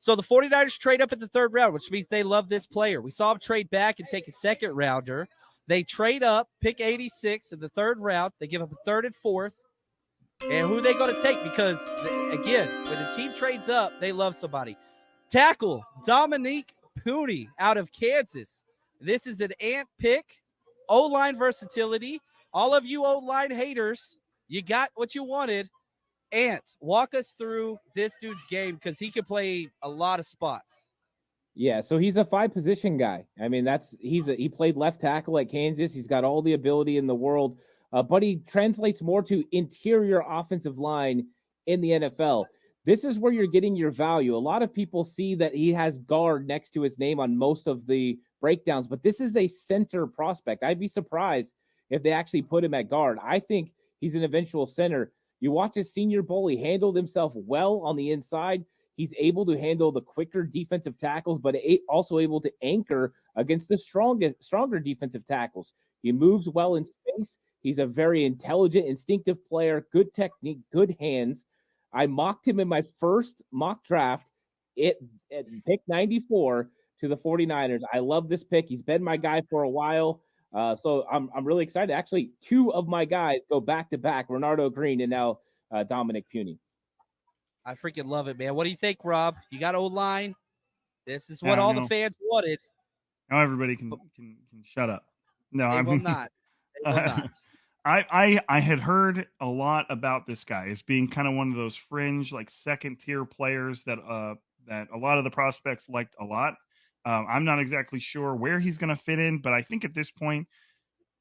So the 49ers trade up at the third round, which means they love this player. We saw them trade back and take a second rounder. They trade up, pick 86 in the third round. They give up a third and fourth. And who they going to take? Because, again, when the team trades up, they love somebody. Tackle Dominick Puni out of Kansas. This is an ant pick, O line versatility. All of you O line haters, you got what you wanted. Ant, walk us through this dude's game because he can play a lot of spots. Yeah, so he's a five position guy. I mean, that's he's a, he played left tackle at Kansas. He's got all the ability in the world, uh, but he translates more to interior offensive line in the NFL. This is where you're getting your value. A lot of people see that he has guard next to his name on most of the breakdowns, but this is a center prospect. I'd be surprised if they actually put him at guard. I think he's an eventual center. You watch his senior bowl, he handled himself well on the inside. He's able to handle the quicker defensive tackles, but also able to anchor against the strongest, stronger defensive tackles. He moves well in space. He's a very intelligent, instinctive player, good technique, good hands. I mocked him in my first mock draft it at pick 94 to the 49ers. I love this pick. He's been my guy for a while. Uh, so I'm I'm really excited. Actually, two of my guys go back to back: Renardo Green and now uh, Dominick Puni. I freaking love it, man. What do you think, Rob? You got O line. This is what all know. the fans wanted. Now everybody can can, can shut up. No, they I will not. They will uh, not. I, I I had heard a lot about this guy as being kind of one of those fringe, like second tier players that uh that a lot of the prospects liked a lot. Um, I'm not exactly sure where he's going to fit in, but I think at this point,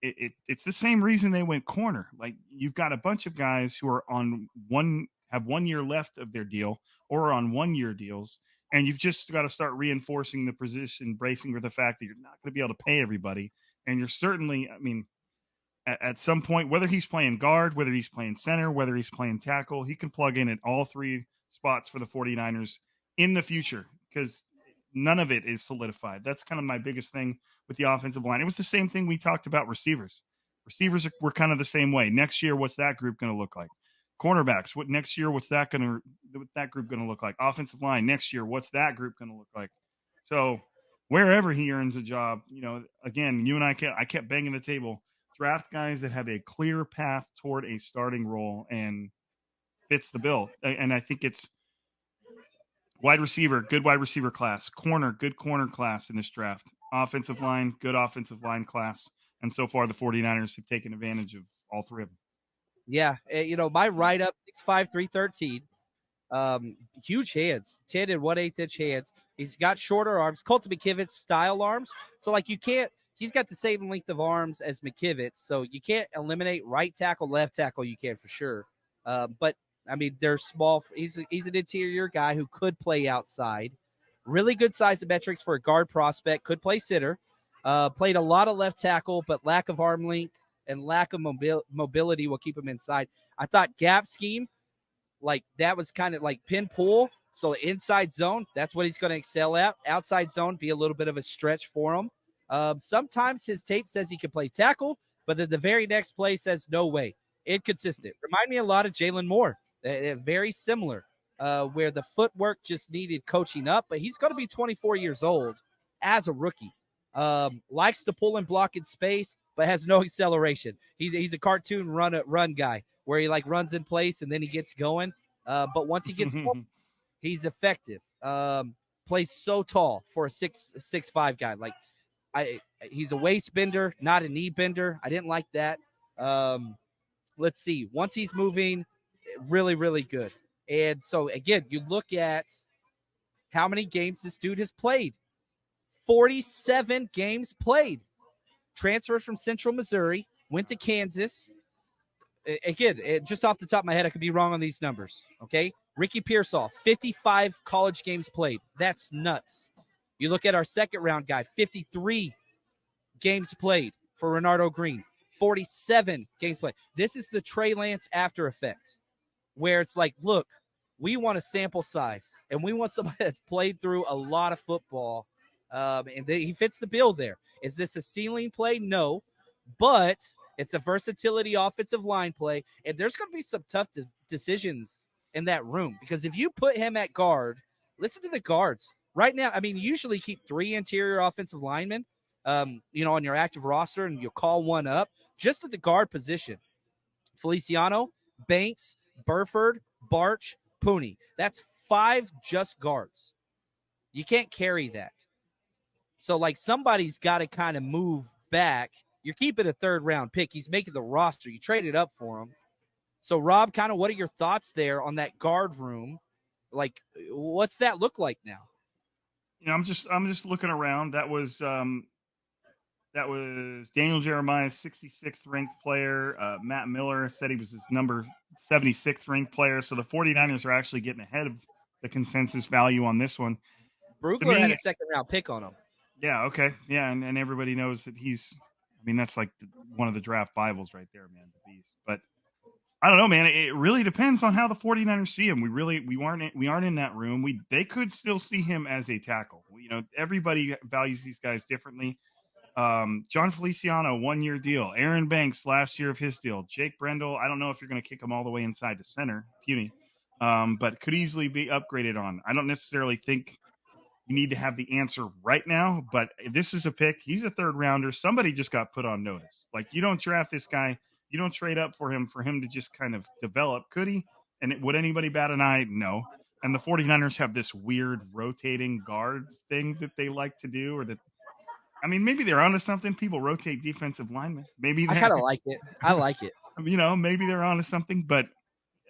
it, it, it's the same reason they went corner. Like you've got a bunch of guys who are on one have one year left of their deal or on one year deals, and you've just got to start reinforcing the position, bracing with the fact that you're not going to be able to pay everybody, and you're certainly, I mean, at, at some point, whether he's playing guard, whether he's playing center, whether he's playing tackle, he can plug in at all three spots for the 49ers in the future because none of it is solidified. That's kind of my biggest thing with the offensive line. It was the same thing we talked about receivers. Receivers were kind of the same way. Next year, what's that group going to look like? Cornerbacks, what next year? What's that going to that group going to look like? Offensive line next year, what's that group going to look like? So wherever he earns a job, you know, again, you and I kept I kept banging the table. Draft guys that have a clear path toward a starting role and fits the bill. And I think it's Wide receiver, good wide receiver class. Corner, good corner class in this draft. Offensive line, good offensive line class. And so far, the 49ers have taken advantage of all three of them. Yeah. Eh, you know, my write up, 6'5, 313. Um, huge hands, 10 and 1 8 inch hands. He's got shorter arms, Colton McKivitz style arms. So, like, you can't, he's got the same length of arms as McKivitz. So, you can't eliminate right tackle, left tackle. You can for sure. Uh, but I mean, they're small. He's he's an interior guy who could play outside. Really good size of metrics for a guard prospect. Could play center. Uh, played a lot of left tackle, but lack of arm length and lack of mobil- mobility will keep him inside. I thought gap scheme, like that was kind of like pin pull. So inside zone, that's what he's going to excel at. Outside zone, be a little bit of a stretch for him. Um, sometimes his tape says he can play tackle, but then the very next play says no way. Inconsistent. Remind me a lot of Jaylon Moore. They're very similar, uh, where the footwork just needed coaching up, but he's going to be 24 years old as a rookie. Um, likes to pull and block in space, but has no acceleration. He's he's a cartoon run run guy where he like runs in place and then he gets going. Uh, but once he gets going, he's effective. Um, plays so tall for a six six five guy. Like I, he's a waist bender, not a knee bender. I didn't like that. Um, let's see. Once he's moving really, really good. And so again, you look at how many games this dude has played. 47 games played. Transferred from Central Missouri, went to Kansas. Again, eh, just off the top of my head, I could be wrong on these numbers. Okay. Ricky Pearsall, 55 college games played. That's nuts. You look at our second round guy, 53 games played for Renardo Green, 47 games played. This is the Trey Lance after effect where it's like, look, we want a sample size and we want somebody that's played through a lot of football. Um, and they, he fits the bill there. Is this a ceiling play? No, but it's a versatility offensive line play. And there's going to be some tough de- decisions in that room because if you put him at guard Listen to the guards right now. I mean, you usually keep three interior offensive linemen, um, you know, on your active roster, and you'll call one up just at the guard position. Feliciano, Banks, Burford, Bartch, Puni. That's five just guards. You can't carry that. So, like, somebody's got to kind of move back. You're keeping a third round pick. He's making the roster. You traded up for him. So, Rob, kind of what are your thoughts there on that guard room? Like, what's that look like now? You know, I'm just I'm just looking around. That was um that was Daniel Jeremiah's 66th ranked player. Uh, Matt Miller said he was his number 76th ranked player. So the 49ers are actually getting ahead of the consensus value on this one. Brugler me, had a second round pick on him. Yeah, okay. Yeah, and, and everybody knows that he's I mean, that's like the, one of the draft Bibles right there, man, the beast. But I don't know, man. It really depends on how the 49ers see him. We really we aren't we aren't in that room. We they could still see him as a tackle. You know, everybody values these guys differently. Um, Jon Feliciano, one year deal. Aaron Banks, last year of his deal. Jake Brendel, I don't know if you're going to kick him all the way inside the center, Puni, um, but could easily be upgraded on. I don't necessarily think you need to have the answer right now, but this is a pick. He's a third rounder. Somebody just got put on notice. Like, you don't draft this guy you don't trade up for him for him to just kind of develop. Could he? And would anybody bat an eye? No. And the 49ers have this weird rotating guards thing that they like to do, or that I mean, maybe they're onto something. People rotate defensive linemen. Maybe I kind of like it. I like it. you know, maybe they're onto something, but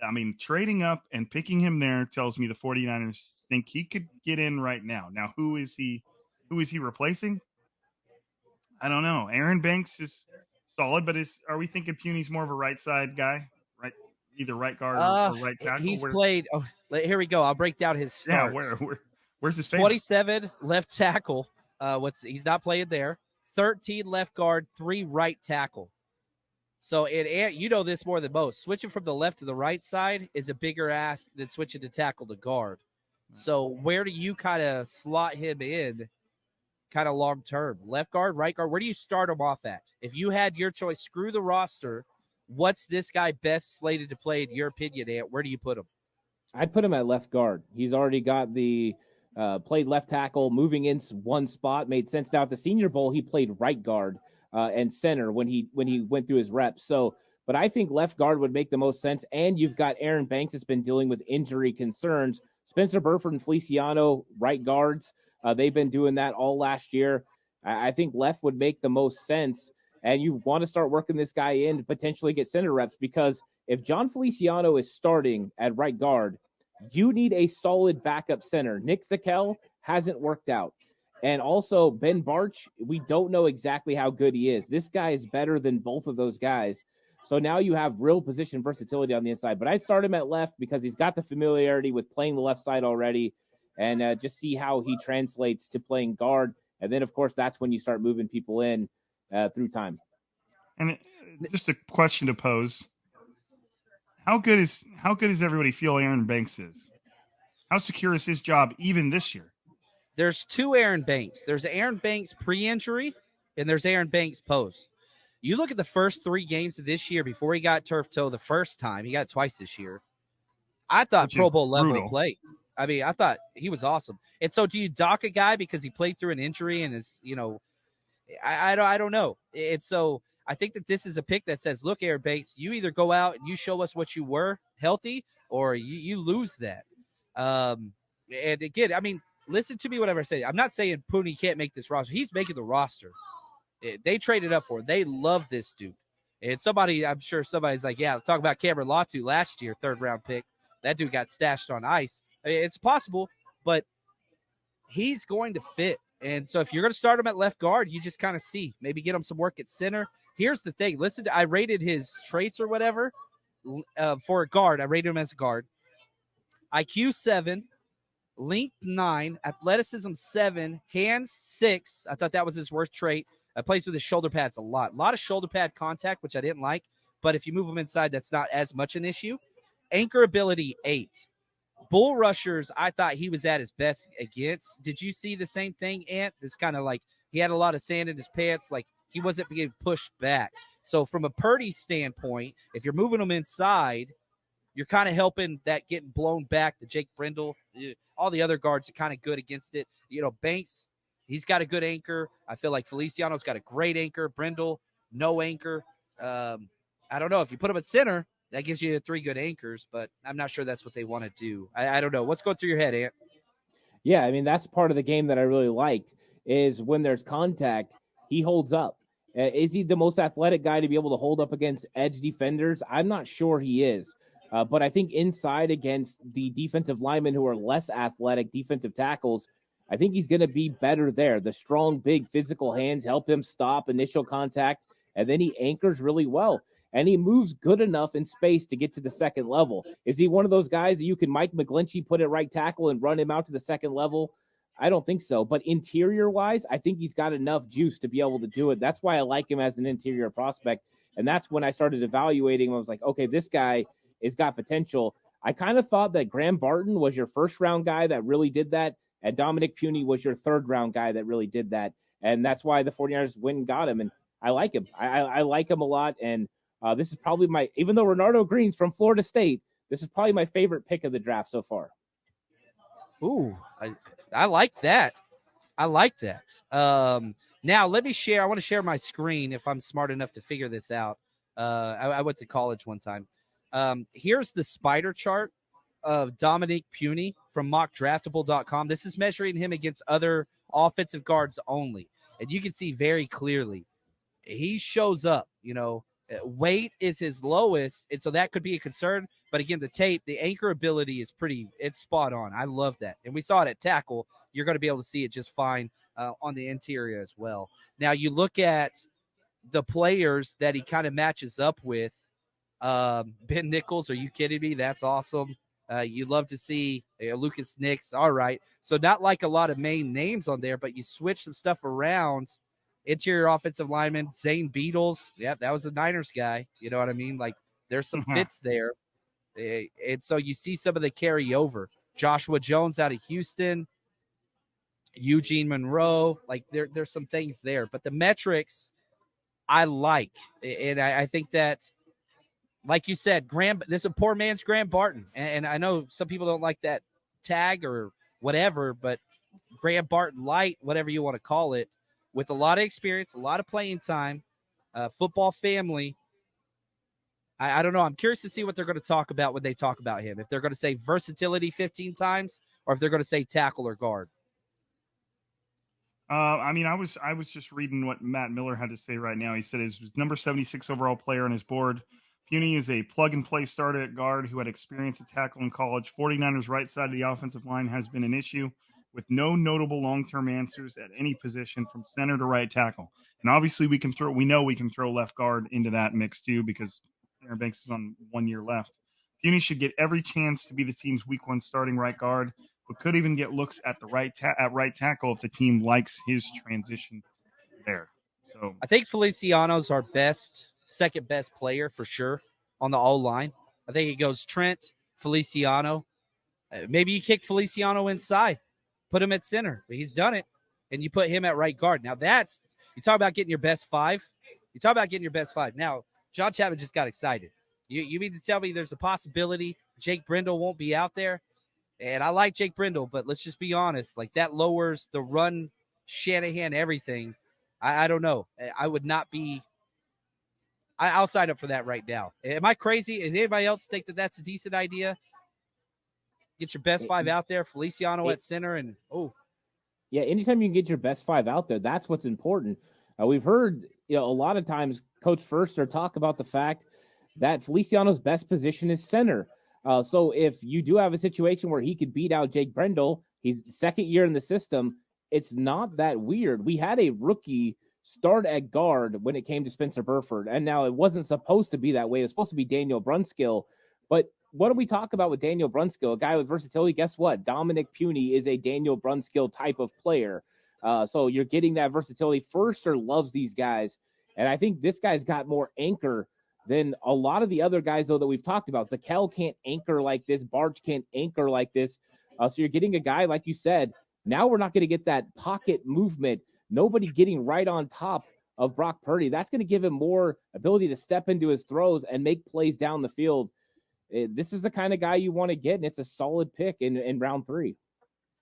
I mean, trading up and picking him there tells me the 49ers think he could get in right now. Now, who is he? Who is he replacing? I don't know. Aaron Banks is solid, but is are we thinking Puni's more of a right side guy? Right, either right guard or, uh, or right tackle. He's where, played. Oh, here we go. I'll break down his starts. Yeah, where, where where's his twenty-seven left tackle? Uh, what's he's not playing there. Thirteen left guard, three right tackle. So it you know this more than most. Switching from the left to the right side is a bigger ask than switching to tackle to guard. So where do you kind of slot him in kind of long term? Left guard, right guard? Where do you start him off at? If you had your choice, screw the roster. What's this guy best slated to play in your opinion, Ant? Where do you put him? I'd put him at left guard. He's already got the uh, played left tackle, moving in one spot made sense. Now at the Senior Bowl, he played right guard uh, and center when he when he went through his reps. So, but I think left guard would make the most sense. And you've got Aaron Banks that's been dealing with injury concerns. Spencer Burford and Feliciano, right guards. Uh, they've been doing that all last year. I, I think left would make the most sense. And you want to start working this guy in to potentially get center reps because if Jon Feliciano is starting at right guard, you need a solid backup center. Nick Zakelj hasn't worked out. And also, Ben Bartch, we don't know exactly how good he is. This guy is better than both of those guys. So now you have real position versatility on the inside. But I'd start him at left because he's got the familiarity with playing the left side already and uh, just see how he translates to playing guard. And then, of course, that's when you start moving people in uh, through time. And just a question to pose: How good is how good does everybody feel Aaron Banks is? How secure is his job even this year? There's two Aaron Banks. There's Aaron Banks pre-injury, and there's Aaron Banks post. You look at the first three games of this year before he got turf toe the first time. He got twice this year. I thought Which Pro Bowl level play. I mean, I thought he was awesome. And so, do you dock a guy because he played through an injury and is, you know, I, I don't, I don't know. And so, I think that this is a pick that says, look, Air Banks, you either go out and you show us what you were healthy, or you, you lose that. Um, and again, I mean, listen to me, whatever I say. I'm not saying Puni can't make this roster. He's making the roster. They traded up for. It. They love this dude. And somebody, I'm sure somebody's like, yeah, talk about Cameron Latu last year, third round pick. That dude got stashed on ice. I mean, it's possible, but he's going to fit. And so if you're going to start him at left guard, you just kind of see maybe get him some work at center. Here's the thing. Listen, to, I rated his traits or whatever uh, for a guard. I rated him as a guard. IQ seven, length nine, athleticism seven, hands six. I thought that was his worst trait. I plays with his shoulder pads a lot. A lot of shoulder pad contact, which I didn't like. But if you move him inside, that's not as much an issue. Anchor ability eight. Bull rushers, I thought he was at his best against. Did you see the same thing, Ant? It's kind of like he had a lot of sand in his pants, like he wasn't being pushed back. So, from a Purdy standpoint, if you're moving them inside, you're kind of helping that getting blown back to Jake Brendel. Eh, all the other guards are kind of good against it. You know, Banks, he's got a good anchor. I feel like Feliciano's got a great anchor. Brendel, no anchor. Um, I don't know if you put him at center, that gives you three good anchors, but I'm not sure that's what they want to do. I, I don't know. What's going through your head, Ant? Yeah, I mean that's part of the game that I really liked is when there's contact, he holds up. Uh, is he the most athletic guy to be able to hold up against edge defenders? I'm not sure he is. Uh, but I think inside against the defensive linemen who are less athletic, defensive tackles, I think he's going to be better there. The strong, big physical hands help him stop initial contact, and then he anchors really well. And he moves good enough in space to get to the second level. Is he one of those guys that you can Mike McGlinchey put at right tackle and run him out to the second level? I don't think so. But interior wise, I think he's got enough juice to be able to do it. That's why I like him as an interior prospect. And that's when I started evaluating him. I was like, okay, this guy is got potential. I kind of thought that Graham Barton was your first round guy that really did that. And Dominick Puni was your third round guy that really did that. And that's why the 49ers went and got him. And I like him. I, I, I like him a lot. And uh, this is probably my, even though Renardo Green's from Florida State, this is probably my favorite pick of the draft so far. Ooh, I, I like that. I like that. Um, now let me share. I want to share my screen if I'm smart enough to figure this out. Uh, I, I went to college one time. Um, here's the spider chart of Dominick Puni from mockdraftable.com. This is measuring him against other offensive guards only. And you can see very clearly he shows up, you know, weight is his lowest, and so that could be a concern. But again, the tape, the anchor ability is pretty, it's spot on. I love that, and we saw it at tackle. You're going to be able to see it just fine uh, on the interior as well. Now you look at the players that he kind of matches up with. Um, ben Nichols, are you kidding me? That's awesome. Uh, you love to see uh, Lucas Nix. All right, so not like a lot of main names on there, but you switch some stuff around interior offensive lineman, Zane Beadles. Yeah, that was a Niners guy. You know what I mean? Like there's some mm-hmm. fits there. Eh, and so you see some of the carryover. Joshua Jones out of Houston, Eugene Monroe. Like there, there's some things there. But the metrics I like. And I, I think that like you said, Graham, this is a poor man's Graham Barton. And, and I know some people don't like that tag or whatever, but Graham Barton light, whatever you want to call it, with a lot of experience, a lot of playing time, uh, football family. I, I don't know. I'm curious to see what they're going to talk about when they talk about him. If they're going to say versatility 15 times, or if they're going to say tackle or guard. Uh, I mean, I was I was just reading what Matt Miller had to say right now. He said his number 76 overall player on his board. Puni is a plug and play starter at guard who had experience at tackle in college. 49ers right side of the offensive line has been an issue with no notable long-term answers at any position from center to right tackle. And obviously, we can throw. We know we can throw left guard into that mix too because Aaron Banks is on one year left. Puni should get every chance to be the team's week one starting right guard, but could even get looks at the right ta- at right tackle if the team likes his transition there. So I think Feliciano's our best, second best player for sure on the O line. I think it goes Trent, Feliciano. Uh, maybe you kick Feliciano inside put him at center. But he's done it, and you put him at right guard. Now that's you talk about getting your best five. You talk about getting your best five. Now John Chapman just got excited. You you mean to tell me there's a possibility Jake Brendel won't be out there? And I like Jake Brendel, but let's just be honest. Like that lowers the run, Shanahan, everything. I, I don't know. I would not be. I, I'll sign up for that right now. Am I crazy? Does anybody else think that that's a decent idea? Get your best five out there. Feliciano it, at center, and oh, yeah. Anytime you can get your best five out there, that's what's important. Uh, we've heard you know a lot of times Coach Foerster talk about the fact that Feliciano's best position is center. Uh, so if you do have a situation where he could beat out Jake Brendel, he's second year in the system. It's not that weird. We had a rookie start at guard when it came to Spencer Burford, and now it wasn't supposed to be that way. It was supposed to be Daniel Brunskill, but what do we talk about with Daniel Brunskill, a guy with versatility? Guess what? Dominick Puni is a Daniel Brunskill type of player. Uh, so you're getting that versatility. Foerster loves these guys. And I think this guy's got more anchor than a lot of the other guys, though, that we've talked about. Zakelj can't anchor like this. Bartch can't anchor like this. Uh, so you're getting a guy, like you said, now we're not going to get that pocket movement. Nobody getting right on top of Brock Purdy. That's going to give him more ability to step into his throws and make plays down the field eh, this is the kind of guy you want to get, and it's a solid pick in, in round three.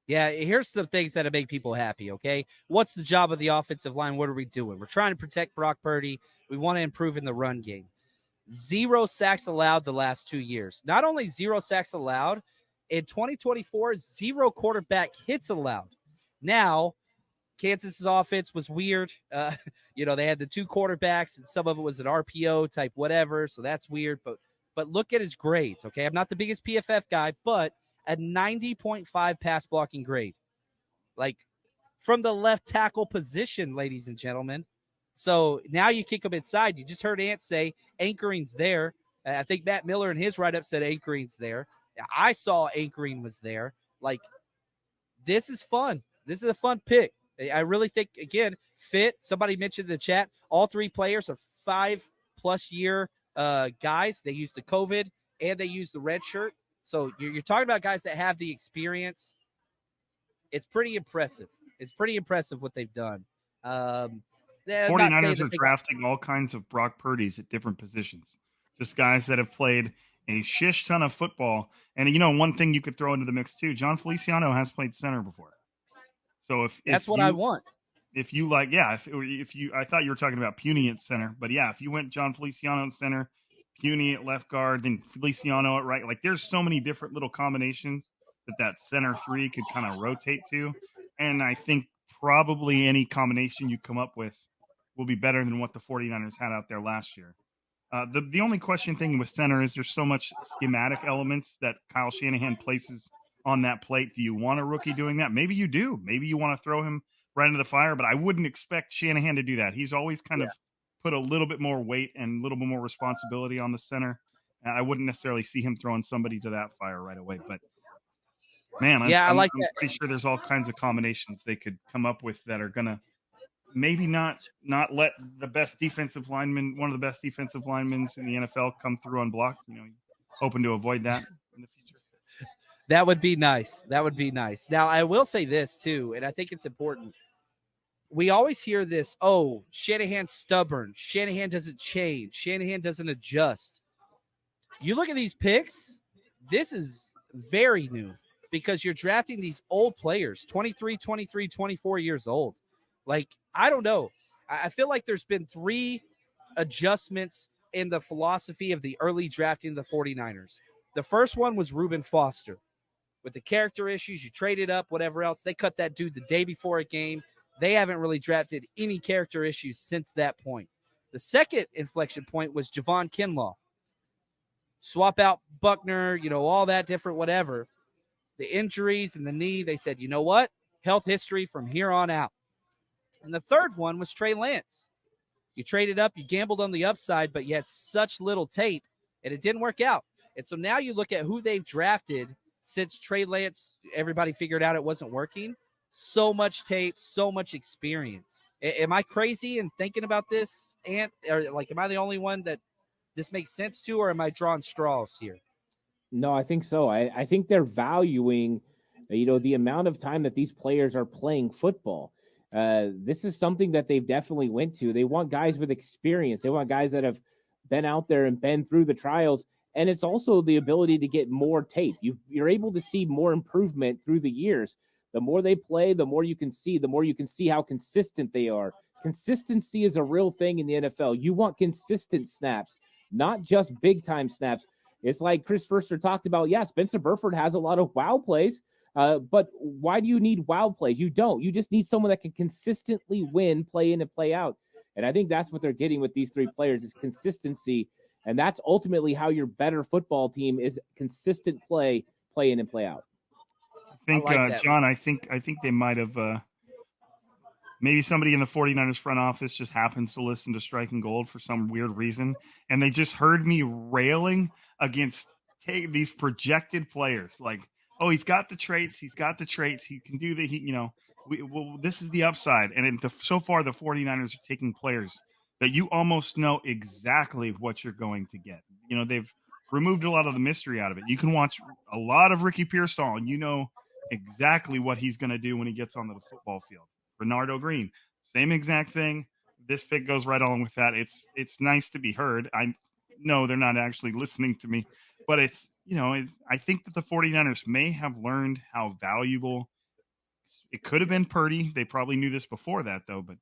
Yeah, here's some things that make people happy, okay? What's the job of the offensive line? What are we doing? We're trying to protect Brock Purdy. We want to improve in the run game. Zero sacks allowed the last two years. Not only zero sacks allowed, in 2024, zero quarterback hits allowed. Now, Kansas's offense was weird. Uh, you know, they had the two quarterbacks, and some of it was an RPO type whatever, so that's weird. But but look at his grades. Okay, I'm not the biggest PFF guy, but a 90.5 pass blocking grade. Like from the left tackle position, ladies and gentlemen. So now you kick him inside. You just heard Ant say anchoring's there. I think Matt Miller in his write up said anchoring's there. I saw anchoring was there. Like this is fun. This is a fun pick. I really think again fit. Somebody mentioned in the chat. All three players are five plus year uh, guys. They use the COVID and they use the red shirt. So you're, you're talking about guys that have the experience. It's pretty impressive. It's pretty impressive what they've done. Um, 49ers are drafting all kinds of Brock Purdy's at different positions. Just guys that have played a shish ton of football. And you know, one thing you could throw into the mix too, Jon Feliciano has played center before. So if that's what you, I want. If you like, yeah, if if you, I thought you were talking about Puni at center, but yeah, if you went Jon Feliciano at center, Puni at left guard, then Feliciano at right. Like there's so many different little combinations that that center three could kind of rotate to. And I think probably any combination you come up with will be better than what the 49ers had out there last year. Uh, the, the only question thing with center is there's so much schematic elements that Kyle Shanahan places on that plate. Do you want a rookie doing that? Maybe you do. Maybe you want to throw him right into the fire, but I wouldn't expect Shanahan to do that. He's always kind yeah. of put a little bit more weight and a little bit more responsibility on the center. And I wouldn't necessarily see him throwing somebody to that fire right away. But man, I'm, yeah, I I'm, like I'm pretty sure there's all kinds of combinations they could come up with that are gonna maybe not not let the best defensive lineman, one of the best defensive linemen in the NFL, come through unblocked. You know, hoping to avoid that in the future. That would be nice. That would be nice. Now, I will say this too, and I think it's important we always hear this oh, Shanahan's stubborn. Shanahan doesn't change. Shanahan doesn't adjust. You look at these picks, this is very new because you're drafting these old players 23, 23, 24 years old. Like, I don't know. I feel like there's been three adjustments in the philosophy of the early drafting of the 49ers. The first one was Reuben Foster. With the character issues, you traded up, whatever else. They cut that dude the day before a game they haven't really drafted any character issues since that point. The second inflection point was Javon Kinlaw. Swap out Buckner, you know, all that different, whatever. The injuries and the knee, they said, you know what? Health history from here on out. And the third one was Trey Lance. You traded up, you gambled on the upside, but you had such little tape, and it didn't work out. And so now you look at who they've drafted since Trey Lance, everybody figured out it wasn't working so much tape, so much experience. A- am I crazy in thinking about this, Ant? Or like, am I the only one that this makes sense to, or am I drawing straws here? No, I think so. I, I think they're valuing, you know, the amount of time that these players are playing football. Uh, this is something that they've definitely went to. They want guys with experience. They want guys that have been out there and been through the trials. And it's also the ability to get more tape. You, you're able to see more improvement through the years. The more they play, the more you can see, the more you can see how consistent they are. Consistency is a real thing in the NFL. You want consistent snaps, not just big time snaps. It's like Chris Foerster talked about. Yeah, Spencer Burford has a lot of wow plays, uh, but why do you need wow plays? You don't. You just need someone that can consistently win, play in and play out. And I think that's what they're getting with these three players is consistency. And that's ultimately how your better football team is consistent play, play in and play out think like uh, John, I think I think they might have uh, maybe somebody in the 49ers front office just happens to listen to Striking Gold for some weird reason and they just heard me railing against take these projected players like oh he's got the traits he's got the traits he can do the he you know we, well, this is the upside and the, so far the 49ers are taking players that you almost know exactly what you're going to get. You know they've removed a lot of the mystery out of it. You can watch a lot of Ricky Pearsall and you know exactly what he's going to do when he gets onto the football field. Renardo Green, same exact thing. This pick goes right along with that. It's it's nice to be heard. I know they're not actually listening to me but it's you know, it's, I think that the 49ers may have learned how valuable it could have been Purdy. They probably knew this before that though, but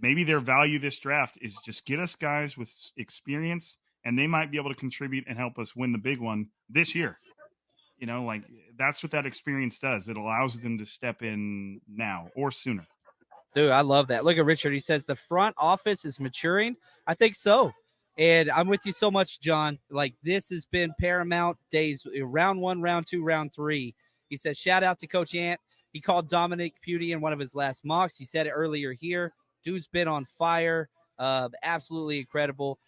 maybe their value this draft is just get us guys with experience and they might be able to contribute and help us win the big one this year. You know, like that's what that experience does. It allows them to step in now or sooner. Dude, I love that. Look at Richard. He says the front office is maturing. I think so. And I'm with you so much, John. Like this has been paramount days, round one, round two, round three. He says, shout out to Coach Ant. He called Dominick Puni in one of his last mocks. He said it earlier here. Dude's been on fire. Uh, absolutely incredible.